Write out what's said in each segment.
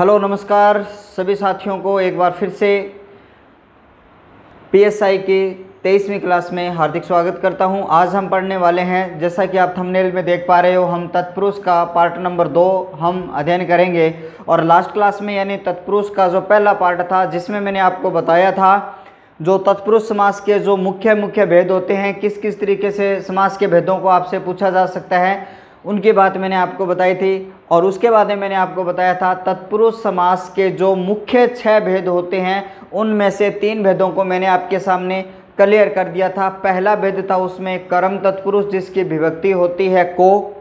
Hello, नमस्कार सभी साथियों को एक बार फिर से। पीएसआई की तेईसवीं क्लास में हार्दिक स्वागत करता हूँ। आज हम पढ़ने वाले हैं, जैसा कि आप थंबनेल में देख पा रहे हो, हम तत्पुरुष का पार्ट नंबर दो हम अध्ययन करेंगे। और लास्ट क्लास में यानी तत्पुरुष का जो पहला पार्ट था, जिसमें मैंने आपको बताया था, जो तत्पुरुष समास के जो मुख्य मुख्य भेद होते हैं किस किस तरीके से समास के भेदों को आपसे पूछा जा सकता है उनकी बात मैंने आपको बताई थी और उसके बाद में मैंने आपको बताया था, तत्पुरुष समास के जो मुख्य छः भेद होते हैं, उनमें से तीन भेदों को मैंने आपके सामने क्लियर कर दिया था। पहला भेद था उसमें कर्म तत्पुरुष जिसकी विभक्ति होती है को,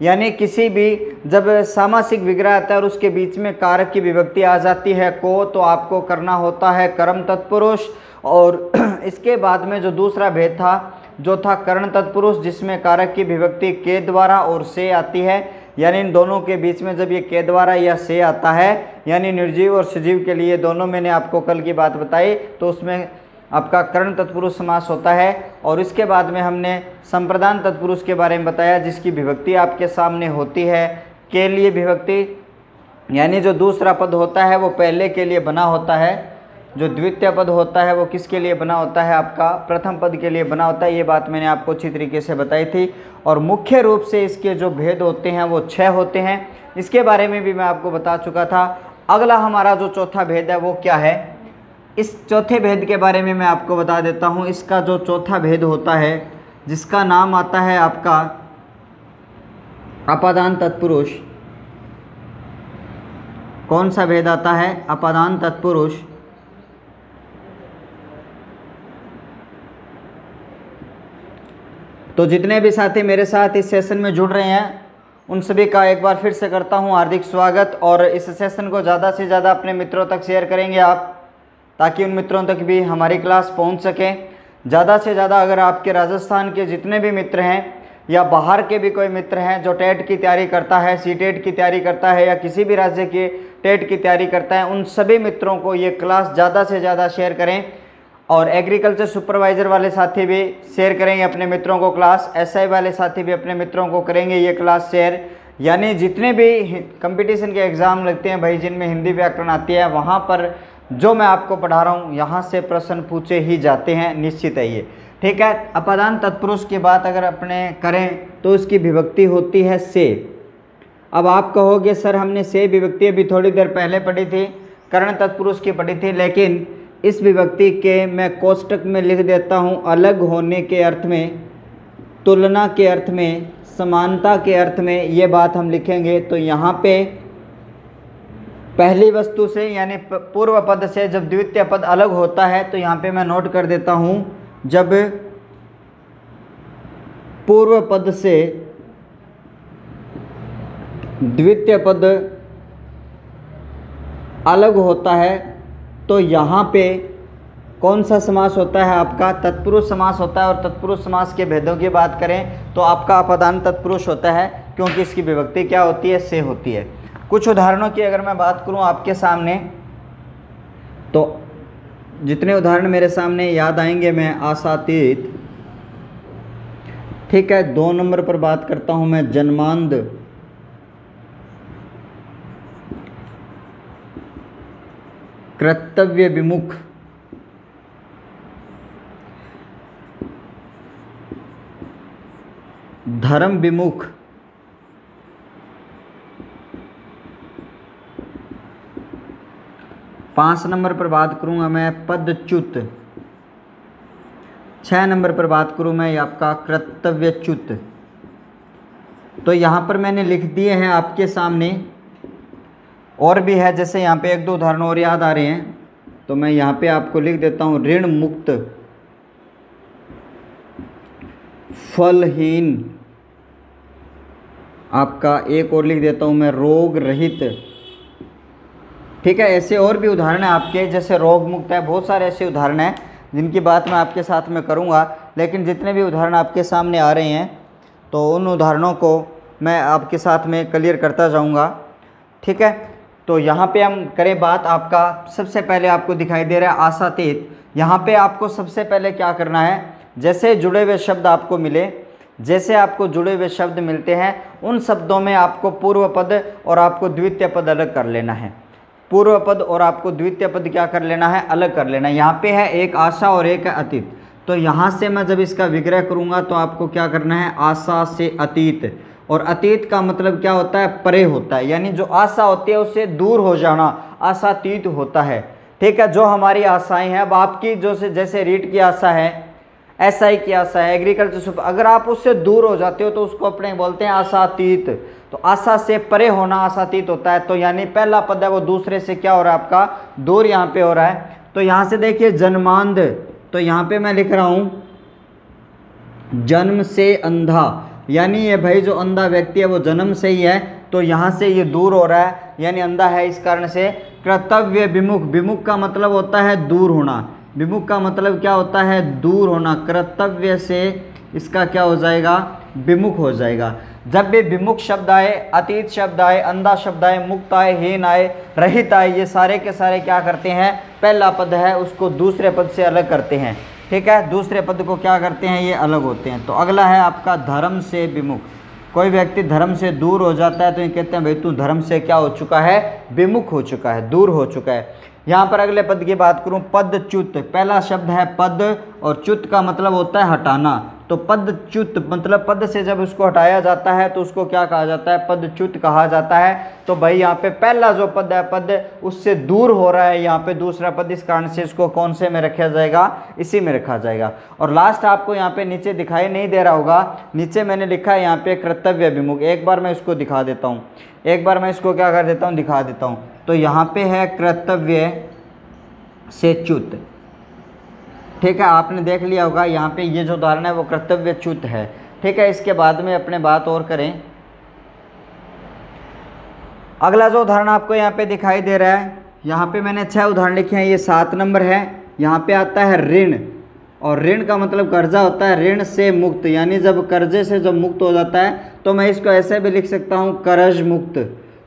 यानी किसी भी जब सामासिक विग्रह आता है और उसके बीच में कारक की विभक्ति आ जाती है को तो आपको करना होता है कर्म तत्पुरुष। और इसके बाद में जो दूसरा भेद था जो था कर्ण तत्पुरुष, जिसमें कारक की विभक्ति के द्वारा और से आती है। यानी इन दोनों के बीच में जब ये के द्वारा या से आता है, यानी निर्जीव और सजीव के लिए दोनों मैंने आपको कल की बात बताई तो उसमें आपका कर्ण तत्पुरुष समास होता है। और इसके बाद में हमने संप्रदान तत्पुरुष के बारे में बताया, जिसकी विभक्ति आपके सामने होती है, के लिए विभक्ति। यानी जो दूसरा पद होता है, वो पहले के लिए बना होता है। जो द्वितीय पद होता है, वो किसके लिए बना होता है? आपका प्रथम पद के लिए बना होता है, ये बात मैंने आपको अच्छी तरीके से बताई थी। और मुख्य रूप से इसके जो भेद होते हैं, वो छः होते हैं। इसके बारे में भी मैं आपको बता चुका था। अगला हमारा जो चौथा भेद है, वो क्या है? इस चौथे भेद के बारे में मैं आपको बता देता हूँ। इसका जो चौथा भेद होता है, जिसका नाम आता है आपका अपादान तत्पुरुष। कौन सा भेद आता है? अपादान तत्पुरुष। तो जितने भी साथी मेरे साथ इस सेशन में जुड़ रहे हैं, उन सभी का एक बार फिर से करता हूँ हार्दिक स्वागत और इस सेशन को ज़्यादा से ज़्यादा अपने मित्रों तक शेयर करेंगे आप, ताकि उन मित्रों तक भी हमारी क्लास पहुँच सके। ज़्यादा से ज़्यादा अगर आपके राजस्थान के जितने भी मित्र हैं, या बाहर के भी कोई मित्र हैं जो टेट की तैयारी करता है, सी टेट की तैयारी करता है, या किसी भी राज्य की टेट की तैयारी करता है, उन सभी मित्रों को ये क्लास ज़्यादा से ज़्यादा शेयर करें। और एग्रीकल्चर सुपरवाइज़र वाले साथी भी शेयर करेंगे अपने मित्रों को क्लास एसआई वाले साथी भी अपने मित्रों को करेंगे ये क्लास शेयर यानी जितने भी कंपटीशन के एग्ज़ाम लगते हैं भाई, जिनमें हिंदी व्याकरण आती है, वहाँ पर जो मैं आपको पढ़ा रहा हूँ, यहाँ से प्रश्न पूछे ही जाते हैं, निश्चित है ये। ठीक है, अपादान तत्पुरुष की बात अगर अपने करें तो उसकी विभक्ति होती है से। अब आप कहोगे, सर, हमने से विभक्ति अभी थोड़ी देर पहले पढ़ी थी, कर्ण तत्पुरुष की पढ़ी थी, लेकिन इस विभक्ति के मैं कोष्टक में लिख देता हूँ अलग होने के अर्थ में, तुलना के अर्थ में, समानता के अर्थ में ये बात हम लिखेंगे। तो यहाँ पे पहली वस्तु से यानी पूर्व पद से जब द्वितीय पद अलग होता है तो यहाँ पे मैं नोट कर देता हूँ, जब पूर्व पद से द्वितीय पद अलग होता है तो यहाँ पे कौन सा समास होता है आपका? तत्पुरुष समास होता है और तत्पुरुष समास के भेदों की बात करें तो आपका अपदान तत्पुरुष होता है क्योंकि इसकी विभक्ति क्या होती है? से होती है। कुछ उदाहरणों की अगर मैं बात करूँ आपके सामने तो जितने उदाहरण मेरे सामने याद आएँगे मैं आसातीत, ठीक है, दो नंबर पर बात करता हूँ मैं, जन्मांध। कर्तव्य विमुख धर्म विमुख पाँच नंबर पर बात करूँगा मैं पदच्युत। छः नंबर पर बात करूँ मैं आपका कर्तव्यच्युत। तो यहाँ पर मैंने लिख दिए हैं आपके सामने और भी है, जैसे यहाँ पे एक दो उदाहरण और याद आ रहे हैं तो मैं यहाँ पे आपको लिख देता हूँ ऋण मुक्त फलहीन। आपका एक और लिख देता हूँ मैं रोग रहित ठीक है, ऐसे और भी उदाहरण हैं आपके, जैसे रोग मुक्त है, बहुत सारे ऐसे उदाहरण हैं, जिनकी बात मैं आपके साथ में करूँगा, लेकिन जितने भी उदाहरण आपके सामने आ रहे हैं तो उन उदाहरणों को मैं आपके साथ में क्लियर करता जाऊँगा। ठीक है तो यहाँ पे हम करें बात। आपका सबसे पहले आपको दिखाई दे रहा है आशातीत यहाँ पे आपको सबसे पहले क्या करना है? जैसे जुड़े हुए शब्द आपको मिले, जैसे आपको जुड़े हुए शब्द मिलते हैं, उन शब्दों में आपको पूर्व पद और आपको द्वितीय पद अलग कर लेना है। पूर्व पद और आपको द्वितीय पद क्या कर लेना है? अलग कर लेना है। यहाँ पे है एक आशा और एक अतीत। तो यहाँ से मैं जब इसका विग्रह करूँगा तो आपको क्या करना है? आशा से अतीत। और अतीत का मतलब क्या होता है? परे होता है। यानी जो आशा होती है, उससे दूर हो जाना, आशातीत होता है। ठीक है, जो हमारी आशाएँ हैं, अब आपकी जो से, जैसे रीट की आशा है एस आई की आशा है, एग्रीकल्चर अगर आप उससे दूर हो जाते हो तो उसको अपने बोलते हैं आशातीत। तो आशा से परे होना आशातीत होता है। तो यानी पहला पद है वो दूसरे से क्या हो रहा है आपका? दूर यहाँ पे हो रहा है। तो यहाँ से देखिए, जन्मांध। तो यहाँ पे मैं लिख रहा हूँ, जन्म से अंधा। यानी ये भाई जो अंधा व्यक्ति है, वो जन्म से ही है तो यहाँ से ये दूर हो रहा है। यानी अंधा है इस कारण से। कर्तव्य विमुख। विमुख का मतलब होता है दूर होना। विमुख का मतलब क्या होता है? दूर होना। कर्तव्य से इसका क्या हो जाएगा? विमुख हो जाएगा। जब भी विमुख शब्द आए, अतीत शब्द आए, अंधा शब्द आए, मुक्त आए, हीन आए, रहित आए, ये सारे के सारे क्या करते हैं? पहला पद है, उसको दूसरे पद से अलग करते हैं। ठीक है? दूसरे पद को क्या करते हैं? ये अलग होते हैं। तो अगला है आपका धर्म से विमुख। कोई व्यक्ति धर्म से दूर हो जाता है तो ये कहते हैं, भाई, तू धर्म से क्या हो चुका है? विमुख हो चुका है, दूर हो चुका है। यहाँ पर अगले पद की बात करूँ पद च्युत पहला शब्द है पद, और च्युत का मतलब होता है हटाना। तो पदच्युत मतलब पद से जब उसको हटाया जाता है तो उसको क्या कहा जाता है? पदच्युत कहा जाता है। तो भाई यहाँ पे पहला जो पद है, पद उससे दूर हो रहा है यहाँ पे। दूसरा पद इस कारण से इसको कौन से में रखा जाएगा? इसी में रखा जाएगा। और लास्ट आपको यहाँ पे नीचे दिखाई नहीं दे रहा होगा। नीचे मैंने लिखा है यहाँ पे कर्तव्य अभिमुख। एक बार मैं इसको दिखा देता हूँ। एक बार मैं इसको क्या कर देता हूँ? दिखा देता हूँ। तो यहाँ पे है कर्तव्य से च्युत। ठीक है, आपने देख लिया होगा, यहाँ पे ये जो उदाहरण है वो कर्तव्य च्युत है। ठीक है, इसके बाद में अपने बात और करें। अगला जो उदाहरण आपको यहाँ पे दिखाई दे रहा है, यहाँ पे मैंने छह उदाहरण लिखे हैं, ये सात नंबर है। यहाँ पे आता है ऋण, और ऋण का मतलब कर्जा होता है, ऋण से मुक्त, यानी जब कर्जे से जब मुक्त हो जाता है तो मैं इसको ऐसे भी लिख सकता हूँ, कर्ज मुक्त।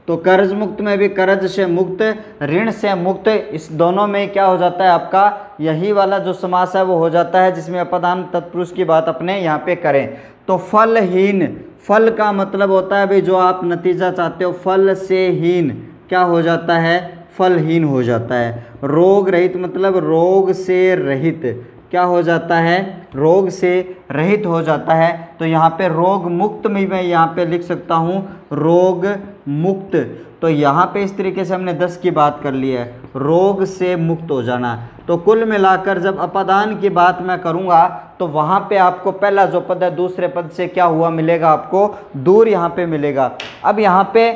तो कर्ज मुक्त में भी कर्ज से मुक्त, ऋण से मुक्त, इस दोनों में क्या हो जाता है आपका? यही वाला जो समास है वो हो जाता है, जिसमें अपदान तत्पुरुष की बात अपने यहाँ पे करें। तो फलहीन, फल का मतलब होता है भाई जो आप नतीजा चाहते हो, फल से हीन, क्या हो जाता है? फलहीन हो जाता है। रोग रहित मतलब रोग से रहित। क्या हो जाता है? रोग से रहित हो जाता है। तो यहाँ पे रोग मुक्त में मैं यहाँ पे लिख सकता हूँ, रोग मुक्त। तो यहाँ पे इस तरीके से हमने दस की बात कर ली है, रोग से मुक्त हो जाना। तो कुल मिलाकर जब अपादान की बात मैं करूँगा तो वहाँ पे आपको पहला जो पद है, दूसरे पद से क्या हुआ मिलेगा आपको? दूर यहाँ पे मिलेगा। अब यहाँ पे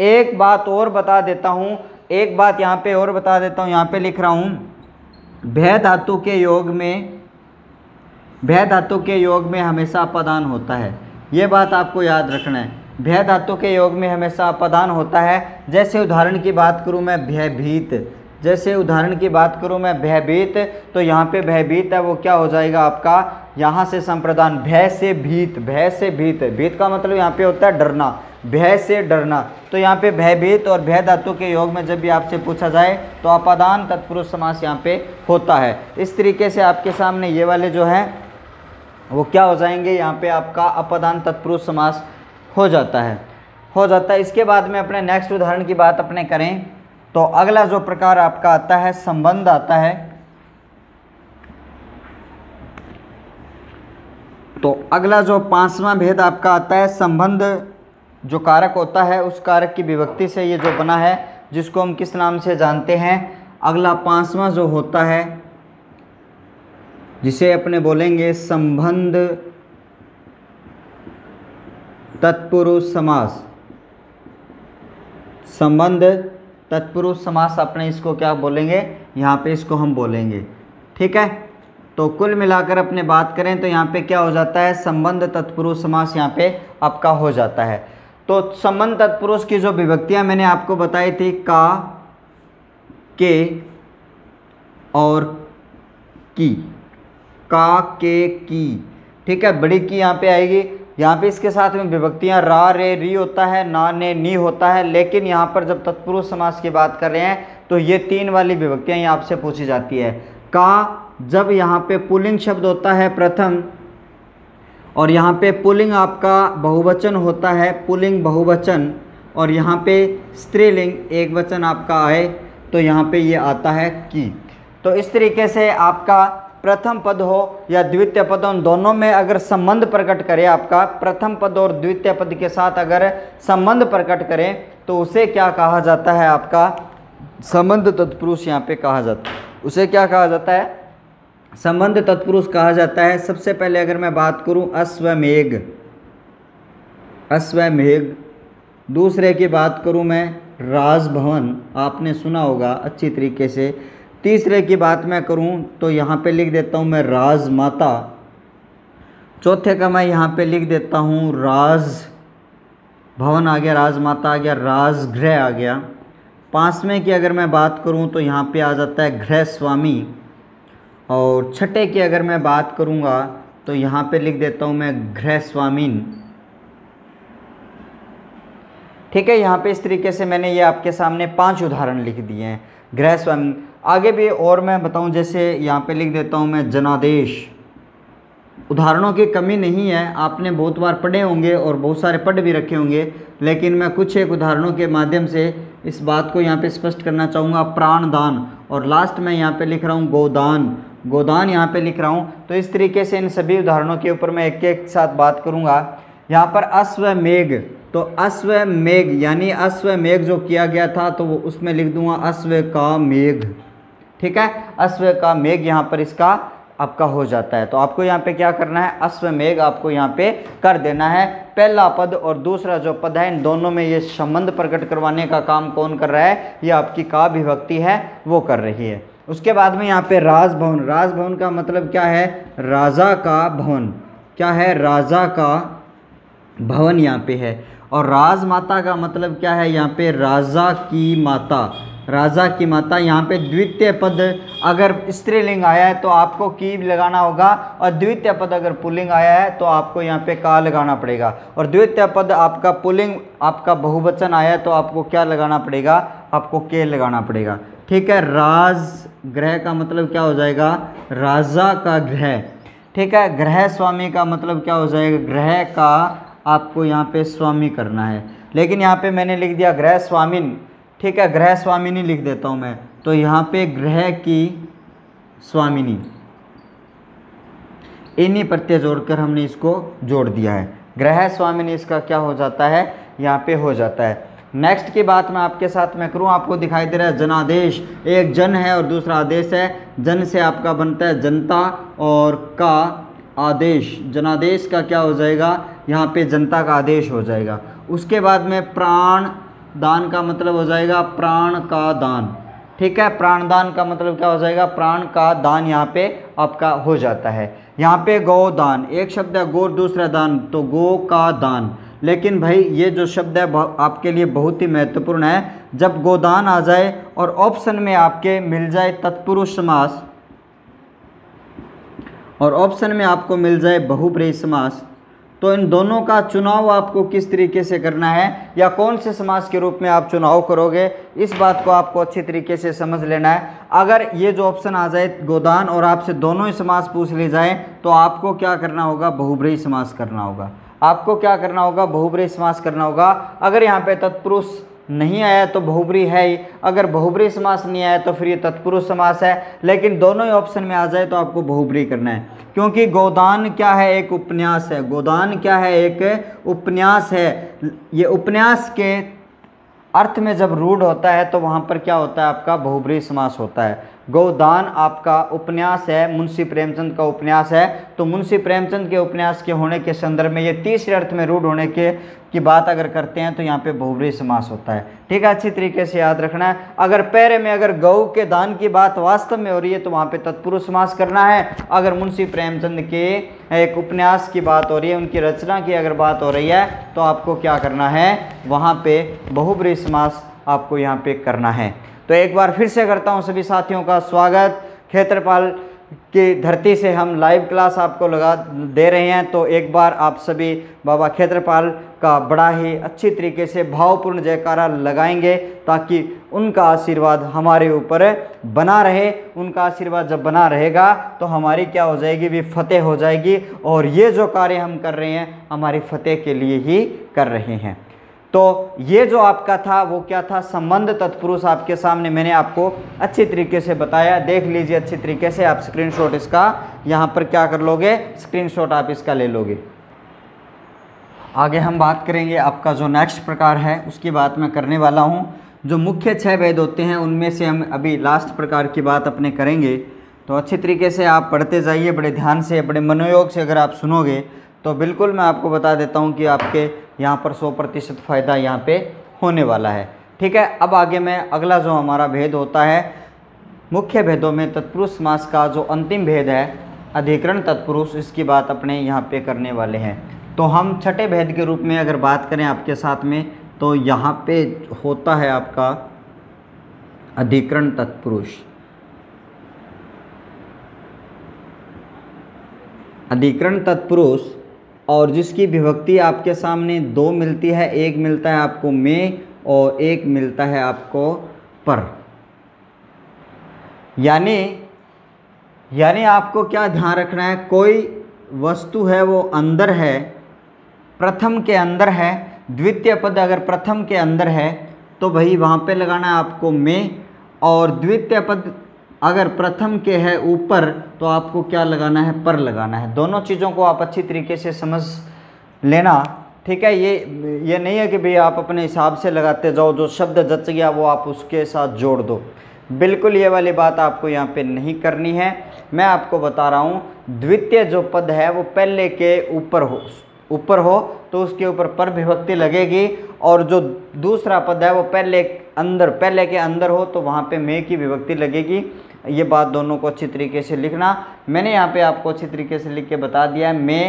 एक बात और बता देता हूँ, एक बात यहाँ पे और बता देता हूँ, यहाँ पे लिख रहा हूँ। भय धातु के योग में भय धातु के योग में हमेशा अपदान होता है। ये बात आपको याद रखना है। भय धातु के योग में हमेशा अपदान होता है। जैसे उदाहरण की बात करूँ मैं, भयभीत। जैसे उदाहरण की बात करूँ मैं, भयभीत तो यहाँ पे भयभीत है, वो क्या हो जाएगा आपका? यहाँ से संप्रदान, भय से भीत, भय से भीत। भीत का मतलब यहाँ पे होता है डरना। भय से डरना। तो यहाँ पे भयभीत और भय धातु के योग में जब भी आपसे पूछा जाए तो अपादान तत्पुरुष समास यहाँ पे होता है। इस तरीके से आपके सामने ये वाले जो हैं, वो क्या हो जाएँगे? यहाँ पे आपका अपदान तत्पुरुष समास हो जाता है। हो जाता है। इसके बाद में अपने नेक्स्ट उदाहरण की बात अपने करें तो अगला जो प्रकार आपका आता है, संबंध आता है। तो अगला जो पांचवा भेद आपका आता है, संबंध जो कारक होता है, उस कारक की विभक्ति से ये जो बना है, जिसको हम किस नाम से जानते हैं, अगला पांचवा जो होता है, जिसे अपने बोलेंगे संबंध तत्पुरुष समास। संबंध तत्पुरुष समास अपने इसको क्या बोलेंगे? यहाँ पे इसको हम बोलेंगे। ठीक है? तो कुल मिलाकर अपने बात करें तो यहाँ पे क्या हो जाता है? संबंध तत्पुरुष समास यहाँ पे आपका हो जाता है। तो संबंध तत्पुरुष की जो विभक्तियाँ मैंने आपको बताई थी, का, के और की। का, के, की। ठीक है, बड़ी की यहाँ पे आएगी। यहाँ पे इसके साथ में विभक्तियाँ रा, रे, री होता है, ना, ने, नी होता है, लेकिन यहाँ पर जब तत्पुरुष समास की बात कर रहे हैं तो ये तीन वाली विभक्तियाँ यहाँ आपसे पूछी जाती है। का, जब यहाँ पे पुलिंग शब्द होता है प्रथम और यहाँ पे पुलिंग आपका बहुवचन होता है, पुलिंग बहुवचन। और यहाँ पे स्त्रीलिंग एक वचन आपका आए तो यहाँ पे ये आता है की तो इस तरीके से आपका प्रथम पद हो या द्वितीय पद उन दोनों में अगर संबंध प्रकट करे आपका, प्रथम पद और द्वितीय पद के साथ अगर संबंध प्रकट करें तो उसे क्या कहा जाता है आपका? संबंध तत्पुरुष यहाँ पे कहा जाता है। उसे क्या कहा जाता है? संबंध तत्पुरुष कहा जाता है। सबसे पहले अगर मैं बात करूँ अश्वमेघ अश्वमेघ। दूसरे की बात करूँ मैं राजभवन, आपने सुना होगा अच्छी तरीके से। तीसरे की बात मैं करूँ तो यहाँ पे लिख देता हूँ मैं राजमाता। चौथे का मैं यहाँ पे लिख देता हूँ राज भवन आ गया, राजमाता आ गया, राजगृह आ गया। पाँचवें की अगर मैं बात करूँ तो यहाँ पे आ जाता है गृह स्वामी और छठे की अगर मैं बात करूँगा तो यहाँ पे लिख देता हूँ मैं गृह स्वामीन। ठीक है, यहाँ पे इस तरीके से मैंने ये आपके सामने पाँच उदाहरण लिख दिए हैं। गृह स्वामी, आगे भी और मैं बताऊँ, जैसे यहाँ पे लिख देता हूँ मैं जनादेश। उदाहरणों की कमी नहीं है, आपने बहुत बार पढ़े होंगे और बहुत सारे पढ़ भी रखे होंगे, लेकिन मैं कुछ एक उदाहरणों के माध्यम से इस बात को यहाँ पे स्पष्ट करना चाहूँगा, प्राणदान। और लास्ट में यहाँ पे लिख रहा हूँ गोदान। गोदान यहाँ पे लिख रहा हूँ। तो इस तरीके से इन सभी उदाहरणों के ऊपर मैं एक एक साथ बात करूँगा। यहाँ पर अश्वमेघ तो अश्वमेघ, यानी अश्वमेघ जो किया गया था तो वो उसमें लिख दूँगा अश्व का मेघ ठीक है? अश्व का मेघ यहाँ पर इसका आपका हो जाता है। तो आपको यहाँ पे क्या करना है? अश्वमेघ आपको यहाँ पे कर देना है। पहला पद और दूसरा जो पद है, इन दोनों में ये संबंध प्रकट करवाने का काम कौन कर रहा है? ये आपकी का विभक्ति है, वो कर रही है। उसके बाद में यहाँ पे राजभवन राजभवन का मतलब क्या है? राजा का भवन। क्या है? राजा का भवन यहाँ पे है। और राजमाता का मतलब क्या है? यहाँ पे राजा की माता। राजा की माता यहाँ पे द्वितीय पद। अगर स्त्रीलिंग आया है तो आपको की लगाना होगा और द्वितीय पद अगर पुलिंग आया है तो आपको यहाँ पे का लगाना पड़ेगा। और द्वितीय पद आपका पुलिंग, आपका बहुवचन आया है तो आपको क्या लगाना पड़ेगा? आपको के लगाना पड़ेगा। ठीक है, राज, ग्रह का मतलब क्या हो जाएगा? राजा का ग्रह। ठीक है, ग्रह स्वामी का मतलब क्या हो जाएगा? ग्रह का आपको यहाँ पे स्वामी करना है। लेकिन यहाँ पे मैंने लिख दिया ग्रह स्वामिन। ठीक है, ग्रह स्वामिनी लिख देता हूँ मैं। तो यहाँ पे ग्रह की स्वामिनी। इन्हीं प्रत्यय जोड़कर हमने इसको जोड़ दिया है। ग्रह स्वामिनी इसका क्या हो जाता है? यहाँ पे हो जाता है। नेक्स्ट की बात मैं आपके साथ में करूँ, आपको दिखाई दे रहा है जनादेश। एक जन है और दूसरा आदेश है। जन से आपका बनता है जनता और का आदेश। जनादेश का क्या हो जाएगा? यहाँ पे जनता का आदेश हो जाएगा। उसके बाद में प्राण दान का मतलब हो जाएगा प्राण का दान। ठीक है? प्राणदान का मतलब क्या हो जाएगा? प्राण का दान यहाँ पे आपका हो जाता है। यहाँ पे गौ दान। एक शब्द है गौ, दूसरा दान। तो गौ का दान। लेकिन भाई, ये जो शब्द है आपके लिए बहुत ही महत्वपूर्ण है। जब गोदान आ जाए और ऑप्शन में आपके मिल जाए तत्पुरुष समास, और ऑप्शन में आपको मिल जाए बहुप्रिय समास तो इन दोनों का चुनाव आपको किस तरीके से करना है, या कौन से समाज के रूप में आप चुनाव करोगे, इस बात को आपको अच्छी तरीके से समझ लेना है। अगर ये जो ऑप्शन आ जाए, गोदान और आपसे दोनों ही समाज पूछ ले जाए तो आपको क्या करना होगा बहुब्रही समास करना होगा। आपको क्या करना होगा? बहुब्री समास करना होगा। अगर यहाँ पे तत्पुरुष नहीं आया तो बहुब्री है ही। अगर बहुब्री समास नहीं आया तो फिर ये तत्पुरुष समास है। लेकिन दोनों ही ऑप्शन में आ जाए तो आपको बहुब्री करना है। क्योंकि गोदान क्या है? एक उपन्यास है। गोदान क्या है? एक उपन्यास है। ये उपन्यास के अर्थ में जब रूढ़ होता है तो वहाँ पर क्या होता है? आपका बहुब्री समास होता है। गोदान आपका उपन्यास है, मुंशी प्रेमचंद का उपन्यास है। तो मुंशी प्रेमचंद के उपन्यास के होने के संदर्भ में, ये तीसरे अर्थ में रूढ़ होने के, की बात अगर करते हैं तो यहाँ पे बहुब्री समास होता है। ठीक है, अच्छी तरीके से याद रखना है। अगर पैरे में अगर गौ के दान की बात वास्तव में हो रही है तो वहाँ पे तत्पुरुष समास करना है। अगर मुंशी प्रेमचंद के एक उपन्यास की बात हो रही है, उनकी रचना की अगर बात हो रही है तो आपको क्या करना है? वहाँ पे बहुब्री समास आपको यहाँ पे करना है। तो एक बार फिर से करता हूँ सभी साथियों का स्वागत। क्षेत्रपाल की धरती से हम लाइव क्लास आपको लगा दे रहे हैं तो एक बार आप सभी बाबा क्षेत्रपाल का बड़ा ही अच्छी तरीके से भावपूर्ण जयकारा लगाएँगे ताकि उनका आशीर्वाद हमारे ऊपर बना रहे। उनका आशीर्वाद जब बना रहेगा तो हमारी क्या हो जाएगी? भी फतेह हो जाएगी और ये जो कार्य हम कर रहे हैं, हमारी फतेह के लिए ही कर रहे हैं। तो ये जो आपका था, वो क्या था? संबंध तत्पुरुष आपके सामने मैंने आपको अच्छी तरीके से बताया। देख लीजिए अच्छी तरीके से आप स्क्रीनशॉट इसका। यहाँ पर क्या कर लोगे? स्क्रीनशॉट आप इसका ले लोगे। आगे हम बात करेंगे आपका जो नेक्स्ट प्रकार है, उसकी बात मैं करने वाला हूँ। जो मुख्य छह वेद होते हैं, उनमें से हम अभी लास्ट प्रकार की बात अपने करेंगे। तो अच्छी तरीके से आप पढ़ते जाइए, बड़े ध्यान से, बड़े मनोयोग से अगर आप सुनोगे तो बिल्कुल मैं आपको बता देता हूँ कि आपके यहाँ पर सौ प्रतिशत फ़ायदा यहाँ पे होने वाला है। ठीक है, अब आगे मैं अगला जो हमारा भेद होता है, मुख्य भेदों में तत्पुरुष मास का जो अंतिम भेद है, अधिकरण तत्पुरुष, इसकी बात अपने यहाँ पे करने वाले हैं। तो हम छठे भेद के रूप में अगर बात करें आपके साथ में तो यहाँ पे होता है आपका अधिकरण तत्पुरुष। अधिकरण तत्पुरुष और जिसकी विभक्ति आपके सामने दो मिलती है, एक मिलता है आपको में और एक मिलता है आपको पर। यानी यानी आपको क्या ध्यान रखना है? कोई वस्तु है, वो अंदर है, प्रथम के अंदर है, द्वितीय पद अगर प्रथम के अंदर है तो भाई वहाँ पे लगाना है आपको में और द्वितीय पद अगर प्रथम के है ऊपर तो आपको क्या लगाना है? पर लगाना है। दोनों चीज़ों को आप अच्छी तरीके से समझ लेना, ठीक है? ये ये नहीं है कि भाई आप अपने हिसाब से लगाते जाओ, जो शब्द जच गया, वो आप उसके साथ जोड़ दो। बिल्कुल ये वाली बात आपको यहाँ पे नहीं करनी है। मैं आपको बता रहा हूँ, द्वितीय जो पद है, वो पहले के ऊपर हो ऊपर हो तो उसके ऊपर पर विभक्ति लगेगी। और जो दूसरा पद है, वो पहले अंदर, पहले के अंदर हो तो वहाँ पे मे की विभक्ति लगेगी। ये बात दोनों को अच्छी तरीके से लिखना। मैंने यहाँ पे आपको अच्छी तरीके से लिख के बता दिया है, मे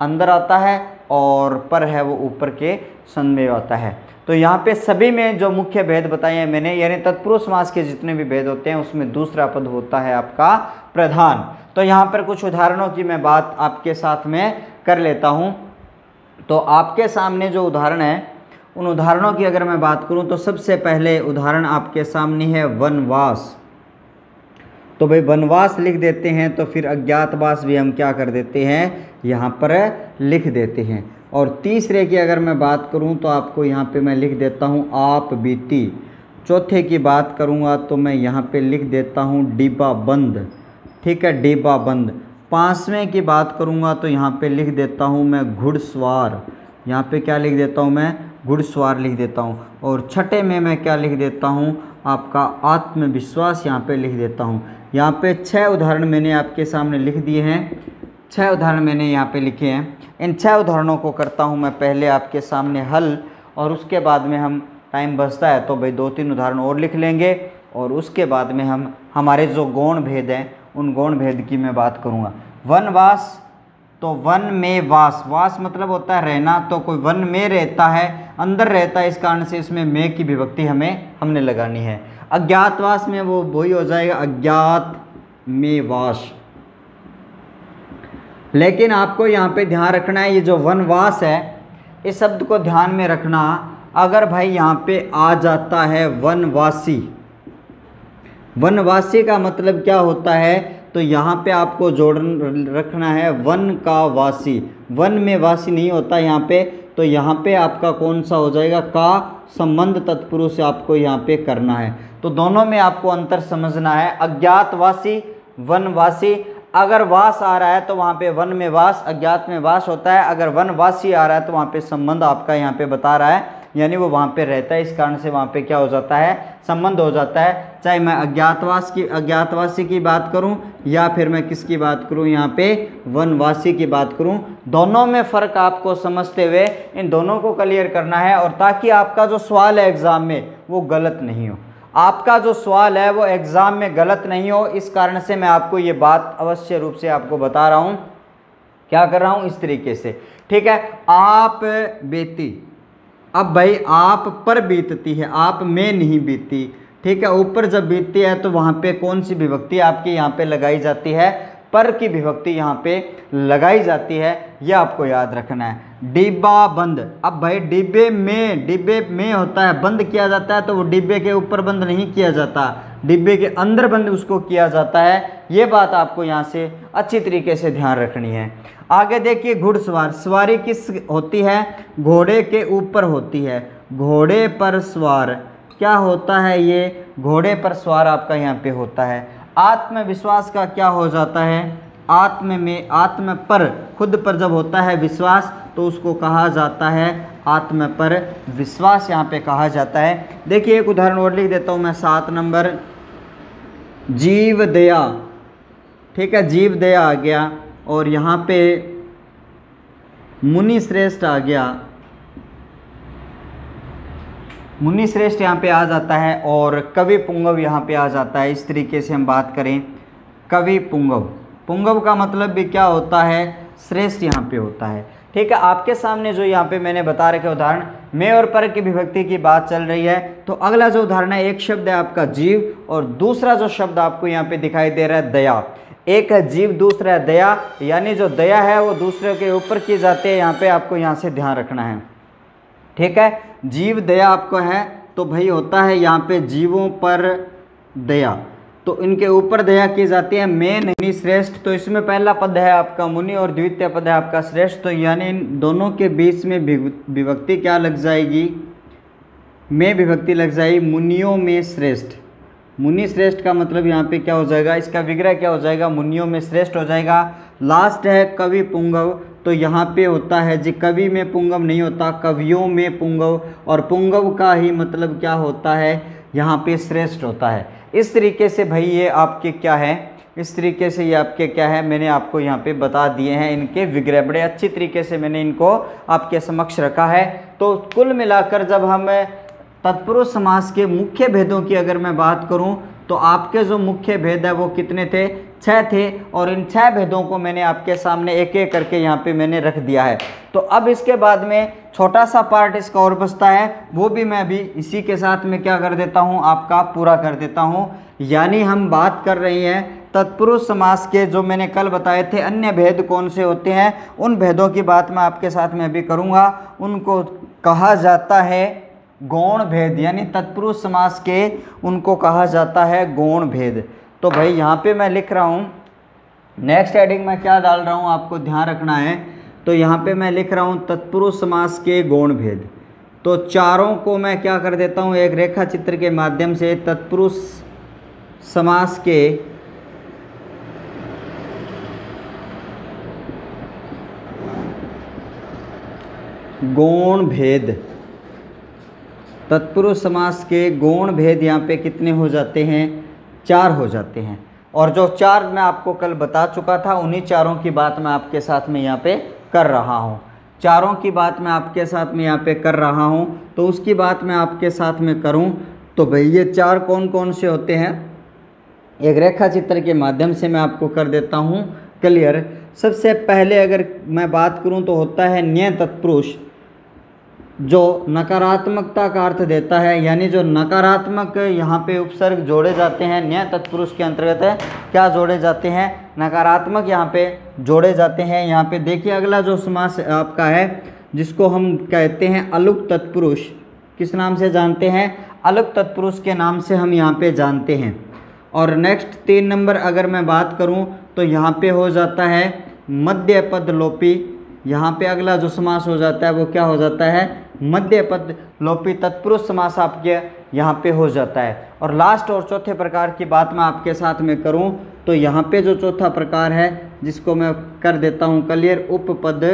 अंदर आता है और पर है वो ऊपर के संदेह आता है। तो यहाँ पे सभी में जो मुख्य भेद बताए हैं मैंने, यानी तत्पुरुष समास के जितने भी भेद होते हैं, उसमें दूसरा पद होता है आपका प्रधान। तो यहाँ पर कुछ उदाहरणों की मैं बात आपके साथ में कर लेता हूँ। तो आपके सामने जो उदाहरण है, उन उदाहरणों की अगर मैं बात करूँ तो सबसे पहले उदाहरण आपके सामने है वनवास। तो भाई वनवास लिख देते हैं तो फिर अज्ञातवास भी हम क्या कर देते हैं? यहाँ पर लिख देते हैं। और तीसरे की अगर मैं बात करूँ तो आपको यहाँ पे मैं लिख देता हूँ, आप बीती। चौथे की बात करूँगा तो मैं यहाँ पे लिख देता हूँ, डिब्बा बंद। ठीक है, डिब्बा बंद। पाँचवें की बात करूँगा तो यहाँ पे लिख देता हूँ मैं घुड़सवार। यहाँ पे क्या लिख देता हूँ मैं? घुड़सवार लिख देता हूँ। और छठे में मैं क्या लिख देता हूँ? आपका आत्मविश्वास यहाँ पे लिख देता हूँ। यहाँ पे छः उदाहरण मैंने आपके सामने लिख दिए हैं। छः उदाहरण मैंने यहाँ पे लिखे हैं। इन छः उदाहरणों को करता हूँ मैं पहले आपके सामने हल, और उसके बाद में हम टाइम बचता है तो भाई दो तीन उदाहरण और लिख लेंगे, और उसके बाद में हम, हमारे जो गौण भेद हैं, उन गौण भेद की मैं बात करूँगा। वनवास तो वन में वास। वास मतलब होता है रहना तो कोई वन में रहता है, अंदर रहता है, इस कारण से इसमें में की विभक्ति हमें, हमने लगानी है। अज्ञातवास में वो वही हो जाएगा, अज्ञात में वास। लेकिन आपको यहाँ पे ध्यान रखना है, ये जो वनवास है, इस शब्द को ध्यान में रखना, अगर भाई यहाँ पे आ जाता है वनवासी वनवासी का मतलब क्या होता है? तो यहाँ पे आपको जोड़ रखना है वन का वासी। वन में वासी नहीं होता यहाँ पे तो यहाँ पे आपका कौन सा हो जाएगा? का संबंध तत्पुरुष आपको यहाँ पे करना है। तो दोनों में आपको अंतर समझना है। अज्ञातवासी, वनवासी। अगर वास आ रहा है तो वहाँ पे वन में वास, अज्ञात में वास होता है। अगर वनवासी आ रहा है तो वहाँ पे संबंध आपका यहाँ पे बता रहा है। यानी वो वहाँ पे रहता है, इस कारण से वहाँ पे क्या हो जाता है, संबंध हो जाता है। चाहे मैं अज्ञातवास की, अज्ञातवासी की बात करूँ या फिर मैं किसकी बात करूँ, यहाँ पे वनवासी की बात करूँ, दोनों में फ़र्क आपको समझते हुए इन दोनों को क्लियर करना है और ताकि आपका जो सवाल है एग्ज़ाम में, वो गलत नहीं हो। आपका जो सवाल है, वो एग्ज़ाम में गलत नहीं हो, इस कारण से मैं आपको ये बात अवश्य रूप से आपको बता रहा हूँ। क्या कर रहा हूँ? इस तरीके से। ठीक है? आप, बेटी अब भाई आप पर बीतती है, आप में नहीं बीतती। ठीक है, ऊपर जब बीतती है तो वहाँ पे कौन सी विभक्ति आपकी यहाँ पे लगाई जाती है? पर की विभक्ति यहाँ पे लगाई जाती है, यह आपको याद रखना है। डिब्बा बंद। अब भाई डिब्बे में डिब्बे में होता है, बंद किया जाता है तो वो डिब्बे के ऊपर बंद नहीं किया जाता। डिब्बे के अंदर बंद उसको किया जाता है। ये बात आपको यहाँ से अच्छी तरीके से ध्यान रखनी है। आगे देखिए घुड़सवार। सवारी किस होती है? घोड़े के ऊपर होती है। घोड़े पर सवार। क्या होता है ये? घोड़े पर सवार आपका यहाँ पे होता है। आत्मविश्वास का क्या हो जाता है? आत्म में, आत्म पर, खुद पर जब होता है विश्वास तो उसको कहा जाता है आत्म पर विश्वास, यहाँ पे कहा जाता है। देखिए, एक उदाहरण और लिख देता हूँ मैं, सात नंबर। जीव दया, ठीक है, जीव दया आ गया, और यहाँ पे मुनि श्रेष्ठ आ गया। मुनि श्रेष्ठ यहाँ पे आ जाता है, और कवि पुंगव यहाँ पे आ जाता है। इस तरीके से हम बात करें, कवि पुंगव। पुंगव का मतलब भी क्या होता है? श्रेष्ठ यहाँ पे होता है। ठीक है, आपके सामने जो यहाँ पे मैंने बता रखे उदाहरण, मैं और पर की विभक्ति की बात चल रही है तो अगला जो उदाहरण है, एक शब्द है आपका जीव, और दूसरा जो शब्द आपको यहाँ पे दिखाई दे रहा है, दया। एक है जीव, दूसरा है दया, यानी जो दया है, वो दूसरे के ऊपर की जाती है, यहाँ पे आपको यहाँ से ध्यान रखना है। ठीक है, जीव, दया आपको है तो भाई होता है यहाँ पे जीवों पर दया। तो इनके ऊपर दया की जाती है, मेन मुनि श्रेष्ठ। तो इसमें पहला पद है आपका मुनि और द्वितीय पद है आपका श्रेष्ठ। तो यानी इन दोनों के बीच में विभक्ति क्या लग जाएगी? में विभक्ति लग जाएगी, मुनियों में श्रेष्ठ। मुनि श्रेष्ठ का मतलब यहाँ पे क्या हो जाएगा? इसका विग्रह क्या हो जाएगा? मुनियों में श्रेष्ठ हो जाएगा। लास्ट है कवि पुंगव तो यहाँ पे होता है जी, कवि में पुंगव नहीं होता, कवियों में पुंगव। और पुंगव का ही मतलब क्या होता है? यहाँ पे श्रेष्ठ होता है। इस तरीके से भाई ये आपके क्या है? इस तरीके से ये आपके क्या है? मैंने आपको यहाँ पे बता दिए हैं इनके विग्रह। बड़े अच्छी तरीके से मैंने इनको आपके समक्ष रखा है। तो कुल मिलाकर जब हम तत्पुरुष समाज के मुख्य भेदों की अगर मैं बात करूँ तो आपके जो मुख्य भेद है वो कितने थे? छः थे और इन छः भेदों को मैंने आपके सामने एक एक करके यहाँ पे मैंने रख दिया है। तो अब इसके बाद में छोटा सा पार्ट इसका और बचता है। वो भी मैं अभी इसी के साथ में क्या कर देता हूँ, आपका पूरा कर देता हूँ। यानी हम बात कर रहे हैं तत्पुरुष समास के जो मैंने कल बताए थे अन्य भेद कौन से होते हैं, उन भेदों की बात मैं आपके साथ में अभी करूँगा। उनको कहा जाता है गौण भेद, यानी तत्पुरुष समास के उनको कहा जाता है गौण भेद। तो भाई यहाँ पे मैं लिख रहा हूँ नेक्स्ट हेडिंग में क्या डाल रहा हूँ आपको ध्यान रखना है तो यहाँ पे मैं लिख रहा हूँ तत्पुरुष समास के गौण भेद। तो चारों को मैं क्या कर देता हूँ, एक रेखा चित्र के माध्यम से तत्पुरुष समास के गौण भेद, तत्पुरुष समास के गौण भेद यहाँ पे कितने हो जाते हैं चार हो जाते हैं। और जो चार मैं आपको कल बता चुका था, उन्हीं चारों की बात मैं आपके साथ में यहाँ पे कर रहा हूँ। चारों की बात मैं आपके साथ में यहाँ पे कर रहा हूँ तो उसकी बात मैं आपके साथ में करूँ तो भाई ये चार कौन कौन से होते हैं? एक रेखा चित्र के माध्यम से मैं आपको कर देता हूँ। क्लियर? सबसे पहले अगर मैं बात करूँ तो होता है न्याय तत्पुरुष जो नकारात्मकता का अर्थ देता है, यानी जो नकारात्मक यहाँ पे उपसर्ग जोड़े जाते हैं, न्याय तत्पुरुष के अंतर्गत है, क्या जोड़े जाते हैं? नकारात्मक यहाँ पे जोड़े जाते हैं। यहाँ पे देखिए अगला जो समास आपका है, जिसको हम कहते हैं अलुक तत्पुरुष। किस नाम से जानते हैं? अलुक तत्पुरुष के नाम से हम यहाँ पे जानते हैं। और नेक्स्ट तीन नंबर अगर मैं बात करूँ तो यहाँ पे हो जाता है मध्य पद लोपी। यहाँ पे अगला जो समास हो जाता है, वो क्या हो जाता है? मध्य पद लोपी तत्पुरुष समास आपके यहाँ पे हो जाता है। और लास्ट और चौथे प्रकार की बात मैं आपके साथ में करूँ तो यहाँ पे जो चौथा प्रकार है, जिसको मैं कर देता हूँ क्लियर उपपद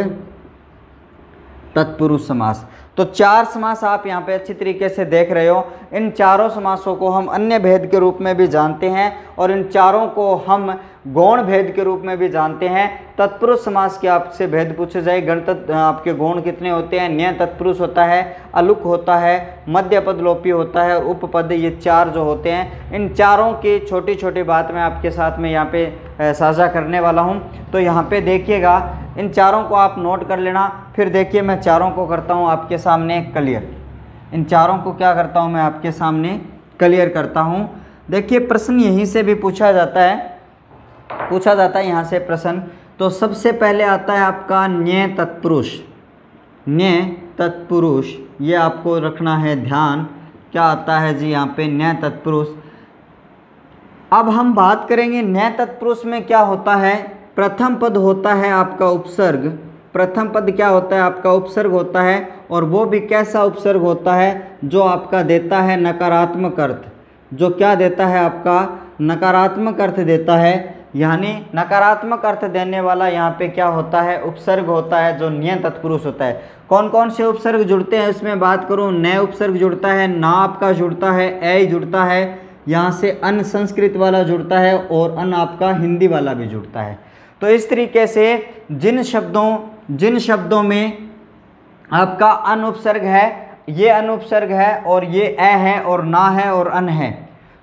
तत्पुरुष समास। तो चार समास आप यहाँ पे अच्छी तरीके से देख रहे हो। इन चारों समासों को हम अन्य भेद के रूप में भी जानते हैं और इन चारों को हम गौण भेद के रूप में भी जानते हैं। तत्पुरुष समास के आपसे भेद पूछे जाए गणतत्व आपके गौण कितने होते हैं? न्याय तत्पुरुष होता है, अलुक होता है मध्य पद लोपी होता है, उपपद ये चार जो होते हैं। इन चारों की छोटी छोटी बात मैं आपके साथ में यहाँ पे साझा करने वाला हूँ। तो यहाँ पे देखिएगा इन चारों को आप नोट कर लेना। फिर देखिए, मैं चारों को करता हूँ आपके सामने क्लियर इन चारों को क्या करता हूँ मैं आपके सामने क्लियर करता हूँ। देखिए, प्रश्न यहीं से भी पूछा जाता है। पूछा जाता है यहाँ से प्रश्न। तो सबसे पहले आता है आपका न्य तत्पुरुष। न्य तत्पुरुष, ये आपको रखना है ध्यान। क्या आता है जी यहाँ पे? न्याय तत्पुरुष। अब हम बात करेंगे न्याय तत्पुरुष में क्या होता है। प्रथम पद होता है आपका उपसर्ग। प्रथम पद क्या होता है? आपका उपसर्ग होता है और वो भी कैसा उपसर्ग होता है? जो आपका देता है नकारात्मक अर्थ। जो क्या देता है आपका? नकारात्मक अर्थ देता है। यानी नकारात्मक अर्थ देने वाला यहाँ पे क्या होता है? उपसर्ग होता है, जो नियम तत्पुरुष होता है। कौन कौन से उपसर्ग जुड़ते हैं? इसमें बात करूँ, नए उपसर्ग जुड़ता है, ना आपका जुड़ता है ए जुड़ता है। यहाँ से अन संस्कृत वाला जुड़ता है और अन आपका हिंदी वाला भी जुड़ता है। तो इस तरीके से जिन शब्दों जिन शब्दों में आपका अन उपसर्ग है, ये अन उपसर्ग है और ये ए है और ना है और अन है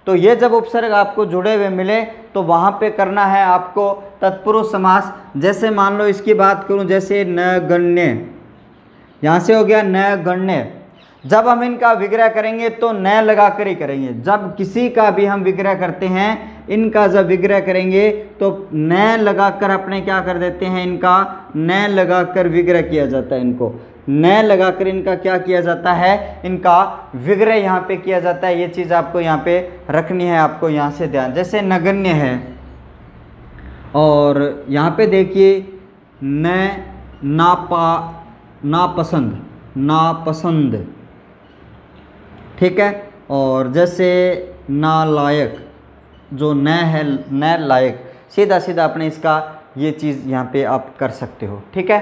तो ये जब उपसर्ग आपको जुड़े हुए मिले तो वहाँ पे करना है आपको तत्पुरुष समास। जैसे मान लो इसकी बात करूँ, जैसे न गण्य, यहाँ से हो गया न गण्य। जब हम इनका विग्रह करेंगे तो न लगा कर ही करेंगे। जब किसी का भी हम विग्रह करते हैं इनका जब विग्रह करेंगे तो न लगाकर अपने क्या कर देते हैं इनका? न लगाकर विग्रह किया जाता है इनको। न लगाकर इनका क्या किया जाता है? इनका विग्रह यहाँ पे किया जाता है। ये चीज़ आपको यहाँ पे रखनी है, आपको यहाँ से ध्यान। जैसे नगण्य है, और यहाँ पे देखिए न नापा, नापसंद नापसंद। ठीक है? और जैसे नालायक जो न है न लायक सीधा सीधा अपने इसका ये चीज़ यहाँ पे आप कर सकते हो, ठीक है?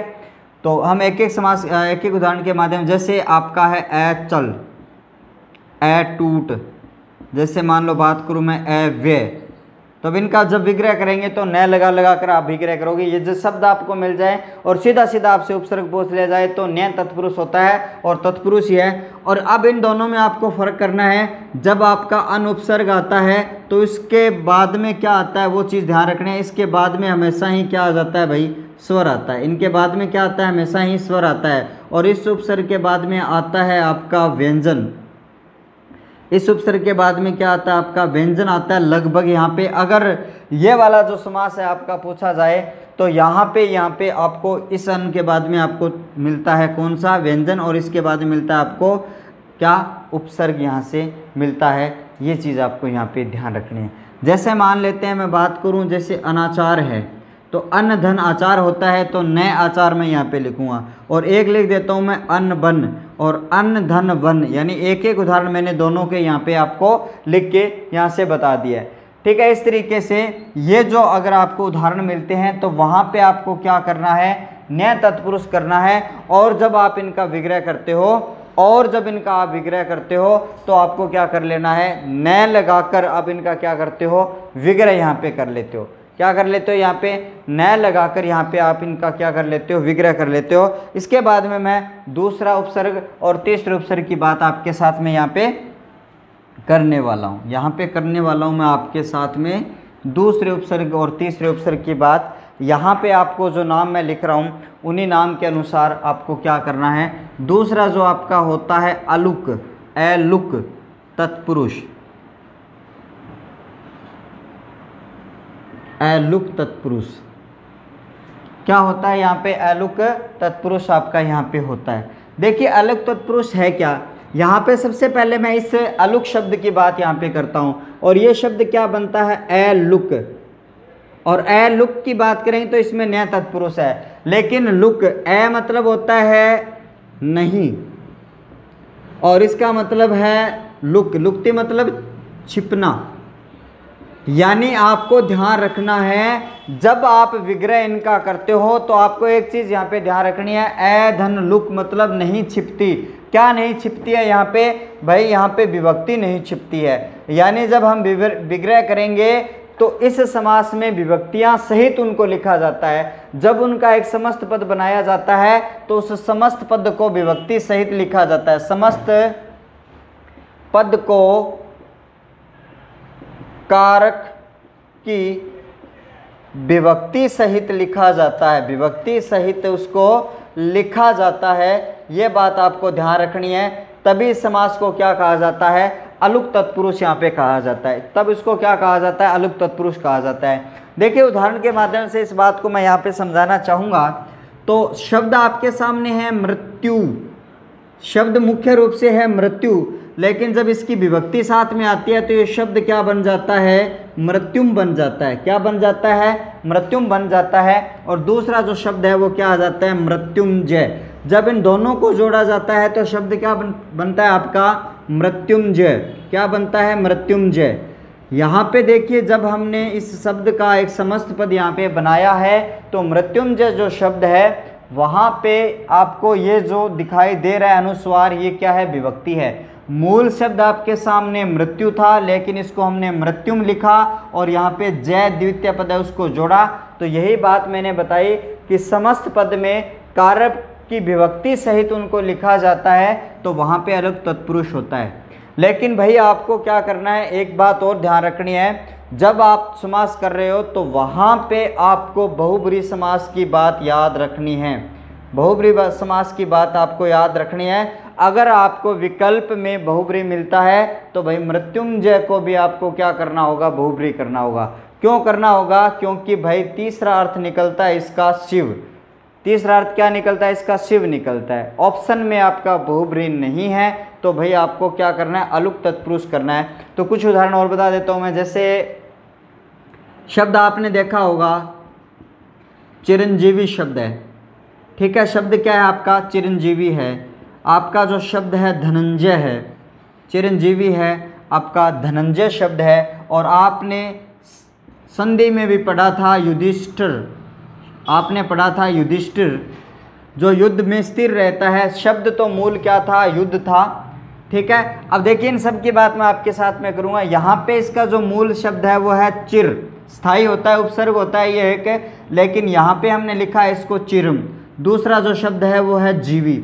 तो हम एक एक समाज एक एक उदाहरण के माध्यम, जैसे आपका है ए चल, ए टूट, जैसे मान लो बात करूँ मैं ए वे तो अब इनका जब विग्रह करेंगे तो नए लगा लगा कर आप विग्रह करोगे। ये जो शब्द आपको मिल जाए और सीधा सीधा आपसे उपसर्ग पूछ लिया जाए तो नय तत्पुरुष होता है और तत्पुरुष ही है। और अब इन दोनों में आपको फ़र्क करना है। जब आपका अनुपसर्ग आता है तो इसके बाद में क्या आता है वो चीज़ ध्यान रखना है। इसके बाद में हमेशा ही क्या आ जाता है भाई? स्वर आता है। इनके बाद में क्या आता है? हमेशा ही स्वर आता है। और इस उपसर्ग के बाद में आता है आपका व्यंजन। इस उपसर्ग के बाद में क्या आता है? आपका व्यंजन आता है लगभग यहाँ पे। अगर ये वाला जो समास है आपका पूछा जाए तो यहाँ पे यहाँ पे आपको इस अन्न के बाद में आपको मिलता है कौन सा? व्यंजन, और इसके बाद में मिलता है आपको क्या? उपसर्ग यहाँ से मिलता है। ये चीज़ आपको यहाँ पे ध्यान रखनी है। जैसे मान लेते हैं, मैं बात करूँ, जैसे अनाचार है तो अन्न धन आचार होता है तो नए आचार मैं यहाँ पे लिखूँगा। और एक लिख देता हूँ मैं अन्न बन। और अन्न, धन, वन, यानी एक एक उदाहरण मैंने दोनों के यहाँ पे आपको लिख के यहाँ से बता दिया है। ठीक है, इस तरीके से ये जो अगर आपको उदाहरण मिलते हैं तो वहाँ पे आपको क्या करना है? न्याय तत्पुरुष करना है। और जब आप इनका विग्रह करते हो, और जब इनका आप विग्रह करते हो तो आपको क्या कर लेना है? नय लगाकर अब इनका क्या करते हो? विग्रह यहाँ पे कर लेते हो। क्या कर लेते हो यहाँ पे? नय लगाकर यहाँ पे आप इनका क्या कर लेते हो? विग्रह कर लेते हो। इसके बाद में मैं दूसरा उपसर्ग और तीसरे उपसर्ग की बात आपके साथ में यहाँ पे करने वाला हूँ। यहाँ पे करने वाला हूँ मैं आपके साथ में दूसरे उपसर्ग और तीसरे उपसर्ग की बात। यहाँ पे आपको जो नाम मैं लिख रहा हूँ, उन्हीं नाम के अनुसार आपको क्या करना है? दूसरा जो आपका होता है, अलुक एलुक तत्पुरुष। अलुक तत्पुरुष। क्या होता है यहाँ पे अलुक तत्पुरुष आपका यहाँ पे होता है? देखिए, अलुक तत्पुरुष है क्या? यहाँ पे सबसे पहले मैं इस अलुक शब्द की बात यहाँ पे करता हूँ। और ये शब्द क्या बनता है? ए लुक और ए लुक की बात करें तो इसमें नया तत्पुरुष है। लेकिन लुक, ए मतलब होता है नहीं। और इसका मतलब है लुक। लुकती मतलब छिपना। यानी आपको ध्यान रखना है, जब आप विग्रह इनका करते हो तो आपको एक चीज़ यहाँ पे ध्यान रखनी है, ए धन लुक मतलब नहीं छिपती। क्या नहीं छिपती है यहाँ पे? भाई यहाँ पे विभक्ति नहीं छिपती है। यानी जब हम विग्रह करेंगे तो इस समास में विभक्तियाँ सहित उनको लिखा जाता है। जब उनका एक समस्त पद बनाया जाता है तो उस समस्त पद को विभक्ति सहित लिखा जाता है। समस्त पद को कारक की विभक्ति सहित लिखा जाता है। विभक्ति सहित उसको लिखा जाता है। ये बात आपको ध्यान रखनी है। तभी समास को क्या कहा जाता है? अलुक तत्पुरुष यहाँ पे कहा जाता है। तब इसको क्या कहा जाता है? अलुक तत्पुरुष कहा जाता है। देखिए, उदाहरण के माध्यम से इस बात को मैं यहाँ पे समझाना चाहूँगा। तो शब्द आपके सामने है मृत्यु। शब्द मुख्य रूप से है मृत्यु। लेकिन जब इसकी विभक्ति साथ में आती है तो ये शब्द क्या बन जाता है? मृत्युम बन जाता है। क्या बन जाता है? मृत्युम बन जाता है। और दूसरा जो शब्द है वो क्या आ जाता है? मृत्युंजय। जब इन दोनों को जोड़ा जाता है तो शब्द क्या बन, बनता है आपका? मृत्युंजय। क्या बनता है? मृत्युंजय। यहाँ पे देखिए जब हमने इस शब्द का एक समस्त पद यहाँ पे बनाया है तो मृत्युंजय जो शब्द है वहाँ पे आपको ये जो दिखाई दे रहा है अनुस्वार ये क्या है? विभक्ति है। मूल शब्द आपके सामने मृत्यु था, लेकिन इसको हमने मृत्युम लिखा और यहाँ पे जय द्वितीय पद है, उसको जोड़ा। तो यही बात मैंने बताई कि समस्त पद में कारक की विभक्ति सहित उनको लिखा जाता है तो वहाँ पे अलग तत्पुरुष होता है। लेकिन भाई आपको क्या करना है, एक बात और ध्यान रखनी है, जब आप समास कर रहे हो तो वहाँ पे आपको बहुबरी समास की बात याद रखनी है। बहुबरी समास की बात आपको याद रखनी है अगर आपको विकल्प में बहुबरी मिलता है तो भाई मृत्युंजय को भी आपको क्या करना होगा? बहुबरी करना होगा। क्यों करना होगा? क्योंकि भाई तीसरा अर्थ निकलता है इसका शिव। तीसरा अर्थ क्या निकलता है? इसका शिव निकलता है। ऑप्शन में आपका बहुब्री नहीं है तो भाई आपको क्या करना है? अलुक तत्पुरुष करना है। तो कुछ उदाहरण और बता देता हूँ मैं। जैसे शब्द आपने देखा होगा, चिरंजीवी शब्द है। ठीक है, शब्द क्या है आपका? चिरंजीवी है। आपका जो शब्द है धनंजय है, चिरंजीवी है, आपका धनंजय शब्द है और आपने संधि में भी पढ़ा था युधिष्ठिर, आपने पढ़ा था युधिष्ठिर, जो युद्ध में स्थिर रहता है, शब्द तो मूल क्या था? युद्ध था। ठीक है? अब देखिए इन सब की बात मैं आपके साथ में करूँगा। यहाँ पे इसका जो मूल शब्द है, वो है चिर। स्थायी होता है, उपसर्ग होता है, ये है कि लेकिन यहाँ पे हमने लिखा है इसको चिरम। दूसरा जो शब्द है, वो है जीवी।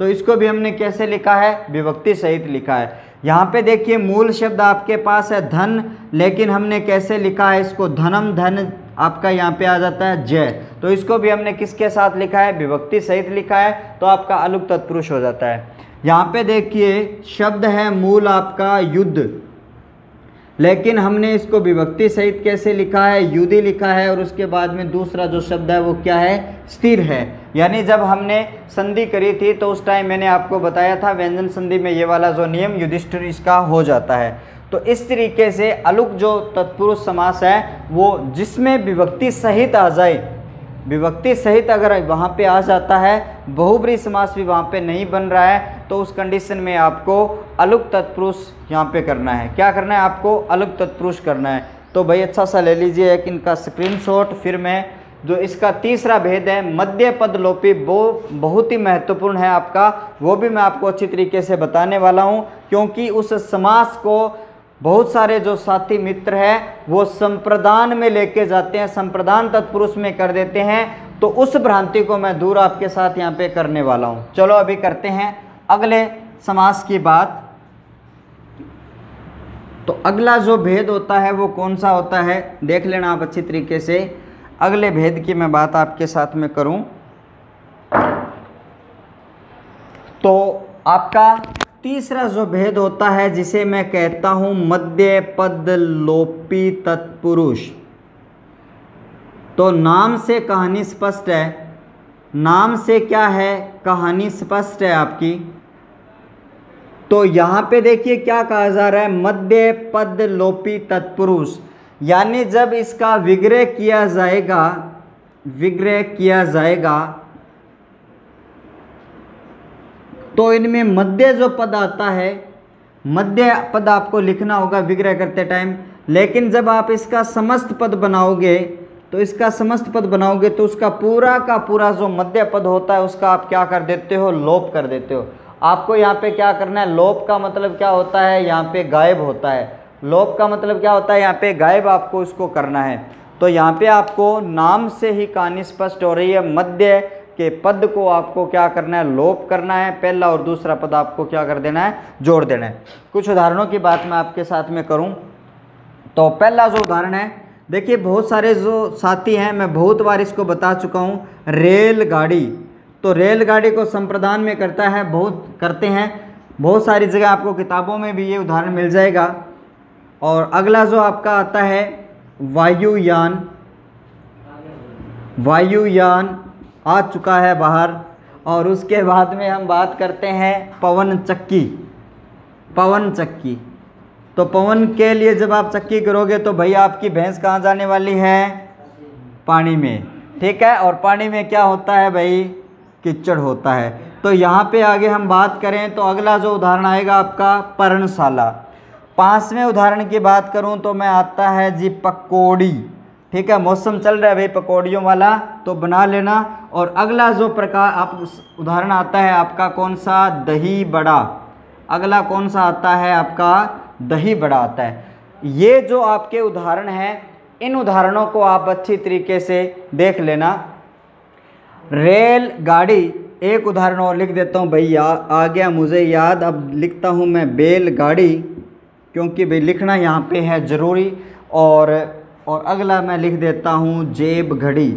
तो इसको भी हमने कैसे लिखा है? विभक्ति सहित लिखा है। यहाँ पे देखिए, मूल शब्द आपके पास है, धन, लेकिन हमने कैसे लिखा है इसको? धनम, धन आपका यहाँ पे आ जाता है, जय। तो इसको भी हमने किसके साथ लिखा है? विभक्ति सहित लिखा है तो आपका अलुक तत्पुरुष हो जाता है। यहाँ पे देखिए, शब्द है मूल आपका, युद्ध। लेकिन हमने इसको विभक्ति सहित कैसे लिखा है? युद्धि लिखा है और उसके बाद में दूसरा जो शब्द है वो क्या है? स्थिर है। यानी जब हमने संधि करी थी तो उस टाइम मैंने आपको बताया था व्यंजन संधि में ये वाला जो नियम, युधिष्ठिर इसका हो जाता है। तो इस तरीके से अलुक जो तत्पुरुष समास है, वो जिसमें विभक्ति सहित आ जाए विभक्ति सहित अगर वहाँ पे आ जाता है, बहुब्री समास भी वहाँ पे नहीं बन रहा है तो उस कंडीशन में आपको अलुक तत्पुरुष यहाँ पे करना है। क्या करना है आपको? अलुक तत्पुरुष करना है। तो भाई अच्छा सा ले लीजिए एक इनका स्क्रीनशॉट फिर मैं जो इसका तीसरा भेद है, मध्य पद लोपी वो बहुत ही महत्वपूर्ण है आपका, वो भी मैं आपको अच्छी तरीके से बताने वाला हूँ, क्योंकि उस समास को बहुत सारे जो साथी मित्र हैं, वो संप्रदान में लेके जाते हैं, संप्रदान तत्पुरुष में कर देते हैं। तो उस भ्रांति को मैं दूर आपके साथ यहाँ पे करने वाला हूँ। चलो अभी करते हैं। अगले समास की बात। तो अगला जो भेद होता है, वो कौन सा होता है, देख लेना आप अच्छी तरीके से। अगले भेद की मैं बात आपके साथ में करूँ। तो आपका तीसरा जो भेद होता है जिसे मैं कहता हूँ मध्य पद लोपी तत्पुरुष। तो नाम से कहानी स्पष्ट है। नाम से क्या है? कहानी स्पष्ट है आपकी। तो यहाँ पे देखिए क्या कहा जा रहा है। मध्य पद लोपी तत्पुरुष। यानी जब इसका विग्रह किया जाएगा, विग्रह किया जाएगा तो इनमें मध्य जो पद आता है, मध्य पद आपको लिखना होगा विग्रह करते टाइम लेकिन जब आप इसका समस्त पद बनाओगे तो इसका समस्त पद बनाओगे तो उसका पूरा का पूरा जो मध्य पद होता है, उसका आप क्या कर देते हो? लोप कर देते हो। आपको यहाँ पे क्या करना है? लोप का मतलब क्या होता है? यहाँ पे गायब होता है। लोप का मतलब क्या होता है? यहाँ पे गायब आपको इसको करना है। तो यहाँ पे आपको नाम से ही कहानी स्पष्ट हो रही है। मध्य के पद को आपको क्या करना है? लोप करना है, पहला और दूसरा पद आपको क्या कर देना है? जोड़ देना है। कुछ उदाहरणों की बात मैं आपके साथ में करूँ। तो पहला जो उदाहरण है, देखिए बहुत सारे जो साथी हैं, मैं बहुत बार इसको बता चुका हूँ, रेलगाड़ी। तो रेलगाड़ी को संप्रदान में करता है, बहुत करते हैं। बहुत सारी जगह आपको किताबों में भी ये उदाहरण मिल जाएगा। और अगला जो आपका आता है, वायुयान। वायुयान। आ चुका है बाहर और उसके बाद में हम बात करते हैं पवन चक्की। पवन चक्की। तो पवन के लिए जब आप चक्की करोगे तो भैया आपकी भैंस कहाँ जाने वाली है? पानी में। ठीक है? और पानी में क्या होता है भाई? कीचड़ होता है। तो यहाँ पे आगे हम बात करें तो अगला जो उदाहरण आएगा आपका, पर्णशाला। पाँचवें उदाहरण की बात करूँ तो मैं आता है जी पकौड़ी। ठीक है मौसम चल रहा है भाई पकौड़ियों वाला तो बना लेना। और अगला जो प्रकार आप उदाहरण आता है आपका कौन सा? दही बड़ा। अगला कौन सा आता है आपका? दही बड़ा आता है। ये जो आपके उदाहरण हैं इन उदाहरणों को आप अच्छी तरीके से देख लेना। रेल गाड़ी एक उदाहरण और लिख देता हूँ भैया आ, गया मुझे याद अब लिखता हूँ मैं बेल गाड़ी क्योंकि भाई लिखना यहाँ पे है ज़रूरी। और और अगला मैं लिख देता हूँ जेब घड़ी।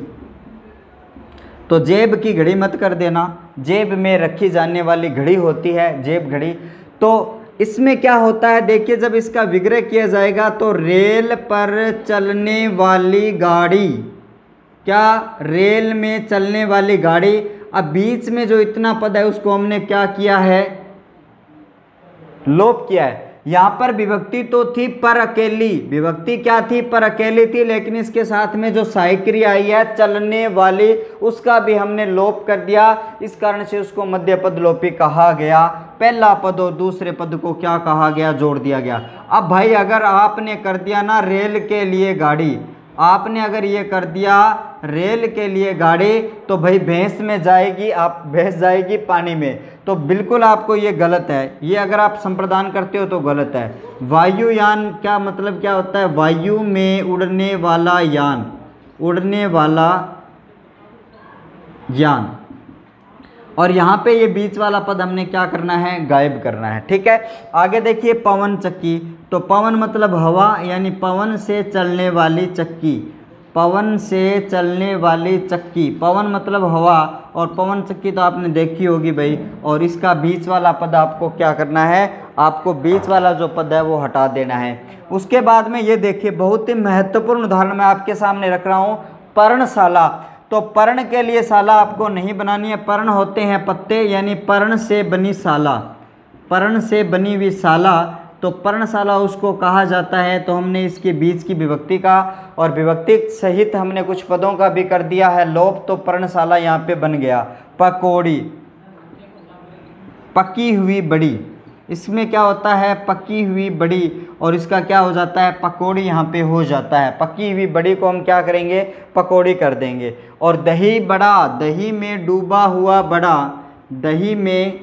तो जेब की घड़ी मत कर देना। जेब में रखी जाने वाली घड़ी होती है, जेब घड़ी। तो इसमें क्या होता है? देखिए, जब इसका विग्रह किया जाएगा तो रेल पर चलने वाली गाड़ी, क्या? रेल में चलने वाली गाड़ी। अब बीच में जो इतना पद है, उसको हमने क्या किया है? लोप किया है। यहाँ पर विभक्ति तो थी पर अकेली। विभक्ति क्या थी? पर अकेली थी, लेकिन इसके साथ में जो साइक्री आई है चलने वाली, उसका भी हमने लोप कर दिया। इस कारण से उसको मध्य पद लोपी कहा गया। पहला पद और दूसरे पद को क्या कहा गया? जोड़ दिया गया। अब भाई, अगर आपने कर दिया ना रेल के लिए गाड़ी आपने अगर ये कर दिया रेल के लिए गाड़ी तो भाई भैंस में जाएगी, आप भैंस जाएगी पानी में। तो बिल्कुल आपको ये गलत है। ये अगर आप संप्रदान करते हो तो गलत है। वायुयान क्या मतलब क्या होता है? वायु में उड़ने वाला यान, उड़ने वाला यान। और यहाँ पे ये बीच वाला पद हमने क्या करना है? गायब करना है। ठीक है? आगे देखिए पवन चक्की। तो पवन मतलब हवा, यानी पवन से चलने वाली चक्की। पवन से चलने वाली चक्की। पवन मतलब हवा, और पवन चक्की तो आपने देखी होगी भाई। और इसका बीच वाला पद आपको क्या करना है? आपको बीच वाला जो पद है वो हटा देना है। उसके बाद में ये देखिए, बहुत ही महत्वपूर्ण उदाहरण मैं आपके सामने रख रहा हूँ, पर्णशाला। तो पर्ण के लिए साला आपको नहीं बनानी है। पर्ण होते हैं पत्ते, यानी पर्ण से बनी साला पर्ण से बनी हुई साला तो पर्णशाला उसको कहा जाता है। तो हमने इसके बीच की विभक्ति का और विभक्ति सहित हमने कुछ पदों का भी कर दिया है। लोप तो पर्णशाला यहाँ पे बन गया। पकौड़ी। पकी हुई बड़ी। इसमें क्या होता है? पकी हुई बड़ी और इसका क्या हो जाता है? पकौड़ी यहाँ पे हो जाता है। पकी हुई बड़ी को हम क्या करेंगे? पकौड़ी कर देंगे। और दही बड़ा। दही में डूबा हुआ बड़ा। दही में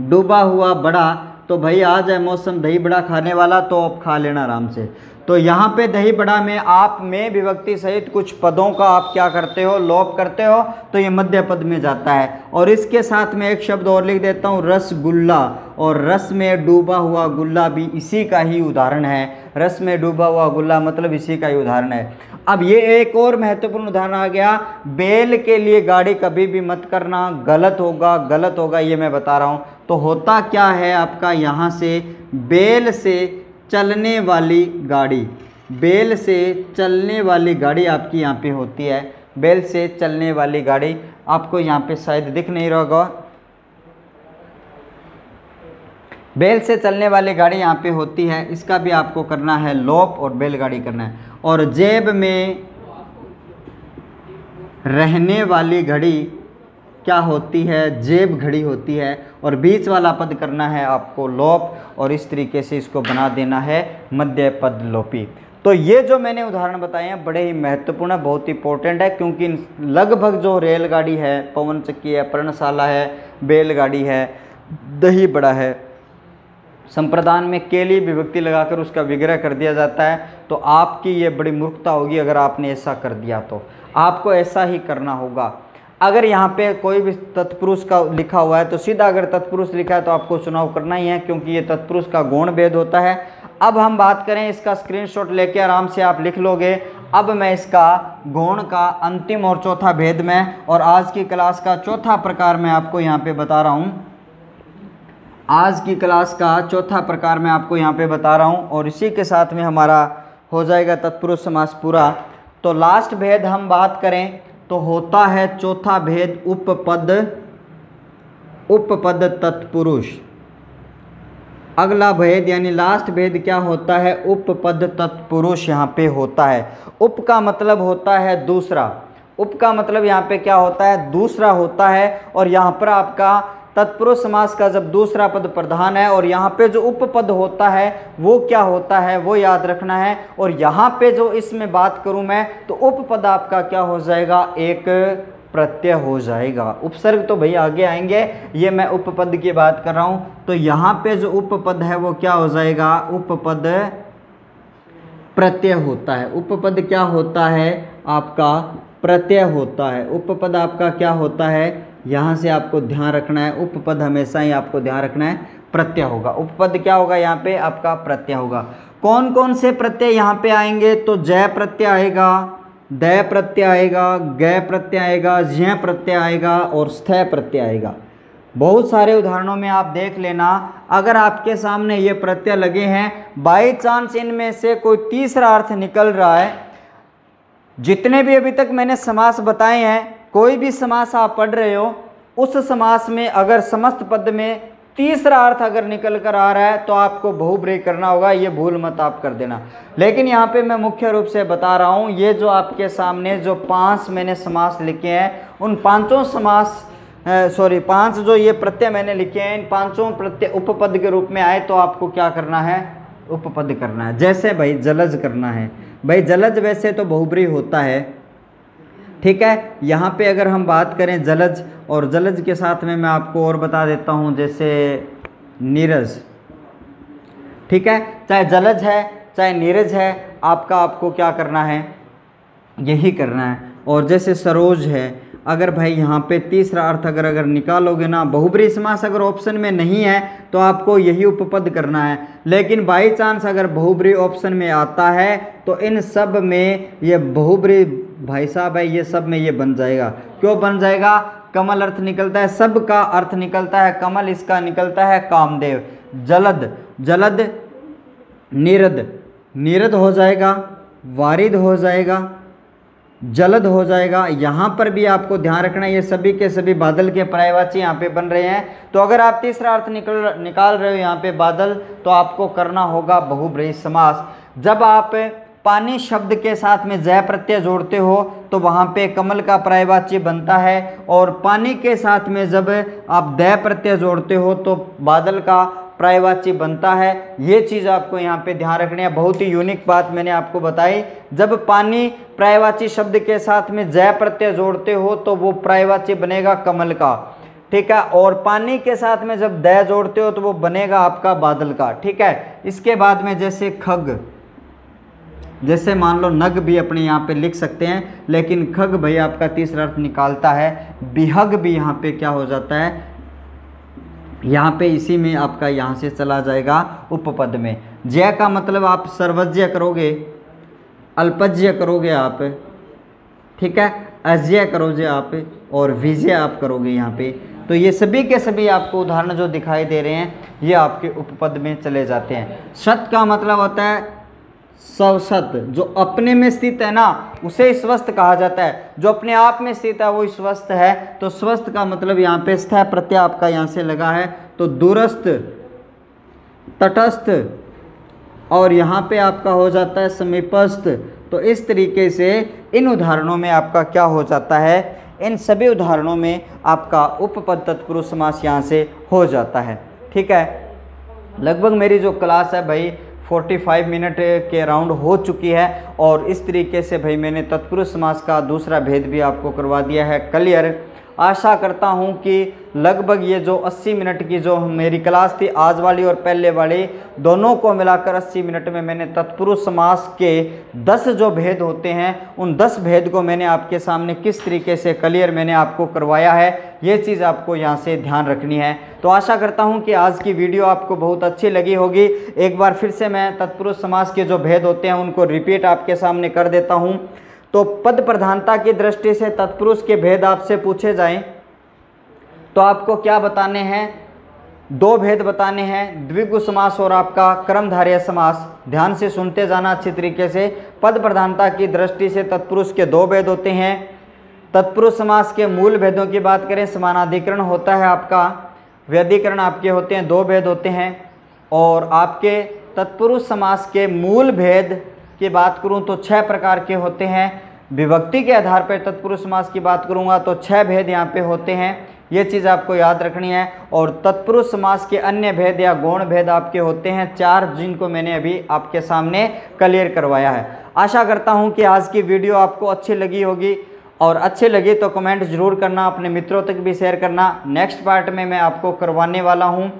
डूबा हुआ बड़ा। तो भाई आ जाए मौसम, दही बड़ा खाने वाला तो आप खा लेना आराम से। तो यहाँ पे दही बड़ा में आप में विभक्ति सहित कुछ पदों का आप क्या करते हो? लोप करते हो? तो ये मध्य पद में जाता है। और इसके साथ में एक शब्द और लिख देता हूँ, रसगुल्ला। और रस में डूबा हुआ गुल्ला भी इसी का ही उदाहरण है। रस में डूबा हुआ गुल्ला मतलब इसी का ही उदाहरण है। अब ये एक और महत्वपूर्ण उदाहरण आ गया। बेल के लिए गाड़ी कभी भी मत करना। गलत होगा गलत होगा, ये मैं बता रहा हूँ। तो होता क्या है आपका यहाँ से? बेल से चलने वाली गाड़ी। बेल से चलने वाली गाड़ी आपकी यहाँ पे होती है। बेल से चलने वाली गाड़ी आपको यहाँ पे शायद दिख नहीं रहा बेल से चलने वाली गाड़ी यहाँ पे होती है। इसका भी आपको करना है लोप और बैलगाड़ी करना है। और जेब में रहने वाली घड़ी क्या होती है? जेब घड़ी होती है और बीच वाला पद करना है आपको लोप और इस तरीके से इसको बना देना है मध्य पद लोपी। तो ये जो मैंने उदाहरण बताए हैं, बड़े ही महत्वपूर्ण है, बहुत इंपॉर्टेंट है, क्योंकि लगभग जो रेलगाड़ी है पवन चक्की है, पर्णशाला है, बैलगाड़ी है, दही बड़ा है, संप्रदान में केली विभक्ति लगाकर उसका विग्रह कर दिया जाता है तो आपकी ये बड़ी मूर्खता होगी अगर आपने ऐसा कर दिया तो। आपको ऐसा ही करना होगा। अगर यहाँ पे कोई भी तत्पुरुष का लिखा हुआ है तो सीधा अगर तत्पुरुष लिखा है तो आपको चुनाव करना ही है, क्योंकि ये तत्पुरुष का गौण भेद होता है। अब हम बात करें इसका स्क्रीनशॉट लेके, आराम से आप लिख लोगे। अब मैं इसका गौण का अंतिम और चौथा भेद में, और आज की क्लास का चौथा प्रकार मैं आपको यहाँ पे बता रहा हूँ। आज की क्लास का चौथा प्रकार मैं आपको यहाँ पे बता रहा हूँ, और इसी के साथ में हमारा हो जाएगा तत्पुरुष समास पूरा। तो लास्ट भेद हम बात करें तो होता है चौथा भेद उपपद उपपद तत्पुरुष। अगला भेद यानी लास्ट भेद क्या होता है? उपपद तत्पुरुष यहाँ पे होता है। उप का मतलब होता है दूसरा। उप का मतलब यहाँ पे क्या होता है? दूसरा होता है और यहाँ पर आपका तत्पुरुष समास का जब दूसरा पद प्रधान है और यहाँ पे जो उपपद होता है, वो क्या होता है, वो याद रखना है। और यहाँ पे जो इसमें बात करूँ मैं तो उपपद आपका क्या हो जाएगा? एक प्रत्यय हो जाएगा। उपसर्ग तो भाई आगे आएँगे। ये मैं उपपद की बात कर रहा हूँ। तो यहाँ पे जो उपपद है, वो क्या हो जाएगा? उपपद प्रत्यय होता है। उपपद क्या होता है? आपका प्रत्यय होता है। उपपद आपका क्या होता है? यहाँ से आपको ध्यान रखना है, उपपद हमेशा ही आपको ध्यान रखना है, प्रत्यय होगा। उपपद क्या होगा यहाँ पे? आपका प्रत्यय होगा। कौन कौन से प्रत्यय यहाँ पे आएँगे? तो जय प्रत्यय आएगा, दय प्रत्यय आएगा, गय प्रत्यय आएगा ज्य प्रत्यय आएगा और स्थय प्रत्यय आएगा। बहुत सारे उदाहरणों में आप देख लेना। अगर आपके सामने ये प्रत्यय लगे हैं बाई चांस इनमें से कोई तीसरा अर्थ निकल रहा है। जितने भी अभी तक मैंने समास बताए हैं कोई भी समास आप पढ़ रहे हो, उस समास में अगर समस्त पद में तीसरा अर्थ अगर निकल कर आ रहा है तो आपको बहुब्रेक करना होगा, ये भूल मत आप कर देना। लेकिन यहाँ पे मैं मुख्य रूप से बता रहा हूँ, ये जो आपके सामने जो पाँच मैंने समास लिखे हैं, उन पाँचों समास सॉरी पाँच जो ये प्रत्यय मैंने लिखे हैं, इन पाँचों प्रत्यय उपपद के रूप में आए तो आपको क्या करना है? उपपद करना है। जैसे भाई, जलज करना है। भाई, जलज वैसे तो बहुब्री होता है ठीक है? यहाँ पे अगर हम बात करें जलज, और जलज के साथ में मैं आपको और बता देता हूँ, जैसे नीरज। ठीक है? चाहे जलज है, चाहे नीरज है, आपका आपको क्या करना है? यही करना है। और जैसे सरोज है, अगर भाई यहाँ पे तीसरा अर्थ अगर अगर निकालोगे ना, बहुब्री समास अगर ऑप्शन में नहीं है तो आपको यही उपपद करना है। लेकिन बाई चांस अगर बहुब्री ऑप्शन में आता है तो इन सब में ये बहुब्री भाई साहब है ये सब में ये बन जाएगा। क्यों बन जाएगा? कमल अर्थ निकलता है सब का अर्थ निकलता है, कमल इसका निकलता है, कामदेव। जलद जलद, निरद। निरद हो जाएगा, वारिद हो जाएगा, जलद हो जाएगा। यहाँ पर भी आपको ध्यान रखना है, ये सभी के सभी बादल के पर्यायवाची यहाँ पे बन रहे हैं। तो अगर आप तीसरा अर्थ निकल, निकाल रहे हो यहाँ पे बादल तो आपको करना होगा बहुब्रही समास। जब आप पानी शब्द के साथ में जय प्रत्यय जोड़ते हो तो वहाँ पे कमल का पर्यायवाची बनता है। और पानी के साथ में जब आप दय प्रत्यय जोड़ते हो तो बादल का प्रायवाची बनता है। ये चीज़ आपको यहाँ पे ध्यान रखनी है। बहुत ही यूनिक बात मैंने आपको बताई। जब पानी प्रायवाची शब्द के साथ में जय प्रत्यय जोड़ते हो तो वो प्रायवाची बनेगा कमल का। ठीक है? और पानी के साथ में जब दय जोड़ते हो तो वो बनेगा आपका बादल का। ठीक है? इसके बाद में जैसे खग। जैसे मान लो नग भी अपने यहाँ पे लिख सकते हैं, लेकिन खग भाई आपका तीसरा अर्थ निकालता है। बिहग भी यहाँ पे क्या हो जाता है? यहाँ पे इसी में आपका यहाँ से चला जाएगा उपपद में। जय का मतलब आप सर्वज्ञ करोगे अल्पज्य करोगे आप, ठीक है? अजय करोगे आप और विजय आप करोगे यहाँ पे। तो ये सभी के सभी आपको उदाहरण जो दिखाई दे रहे हैं, ये आपके उपपद में चले जाते हैं। शत का मतलब होता है सवसत, जो अपने में स्थित है ना, उसे स्वस्थ कहा जाता है। जो अपने आप में स्थित है, वो स्वस्थ है। तो स्वस्थ का मतलब यहाँ पे स्थ प्रत्यय आपका यहाँ से लगा है। तो दूरस्थ, तटस्थ, और यहाँ पे आपका हो जाता है समीपस्थ। तो इस तरीके से इन उदाहरणों में आपका क्या हो जाता है? इन सभी उदाहरणों में आपका उपपद तत्पुरुष समास यहाँ से हो जाता है। ठीक है? लगभग मेरी जो क्लास है भाई 45 मिनट के राउंड हो चुकी है और इस तरीके से भाई मैंने तत्पुरुष समास का दूसरा भेद भी आपको करवा दिया है। क्लियर? आशा करता हूँ कि लगभग ये जो 80 मिनट की जो मेरी क्लास थी, आज वाली और पहले वाली, दोनों को मिलाकर 80 मिनट में मैंने तत्पुरुष समास के 10 जो भेद होते हैं, उन 10 भेद को मैंने आपके सामने किस तरीके से क्लियर मैंने आपको करवाया है, ये चीज़ आपको यहाँ से ध्यान रखनी है। तो आशा करता हूँ कि आज की वीडियो आपको बहुत अच्छी लगी होगी। एक बार फिर से मैं तत्पुरुष समास के जो भेद होते हैं, उनको रिपीट आपके सामने कर देता हूँ। तो पद प्रधानता की दृष्टि से तत्पुरुष के भेद आपसे पूछे जाएँ। तो आपको क्या बताने हैं? दो भेद बताने हैं। द्विगु समास और आपका क्रमधार्य समास। ध्यान से सुनते जाना अच्छी तरीके से। पद प्रधानता की दृष्टि से तत्पुरुष के दो भेद होते हैं। तत्पुरुष समास के मूल भेदों की बात करें, समानाधिकरण होता है आपका। व्यधिकरण आपके होते हैं, दो भेद होते हैं। और आपके तत्पुरुष समास के मूल भेद की बात करूँ तो छः प्रकार के होते हैं। विभक्ति के आधार पर तत्पुरुष समास की बात करूँगा तो छः भेद यहाँ पे होते हैं। ये चीज़ आपको याद रखनी है। और तत्पुरुष समास के अन्य भेद या गौण भेद आपके होते हैं। चार जिनको मैंने अभी आपके सामने क्लियर करवाया है। आशा करता हूँ कि आज की वीडियो आपको अच्छी लगी होगी। और अच्छी लगी तो कमेंट ज़रूर करना, अपने मित्रों तक भी शेयर करना। नेक्स्ट पार्ट में मैं आपको करवाने वाला हूँ।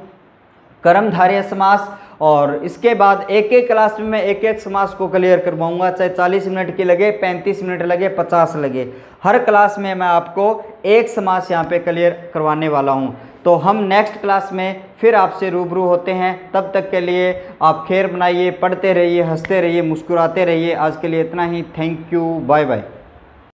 कर्मधारय समास। और इसके बाद एक एक क्लास में मैं एक एक समास को क्लियर करवाऊँगा, चाहे 40 मिनट की लगे 35 मिनट लगे 50 लगे। हर क्लास में मैं आपको एक समास यहाँ पे क्लियर करवाने वाला हूँ। तो हम नेक्स्ट क्लास में फिर आपसे रूबरू होते हैं। तब तक के लिए आप खैर बनाइए पढ़ते रहिए, हँसते रहिए, मुस्कुराते रहिए। आज के लिए इतना ही। Thank you bye bye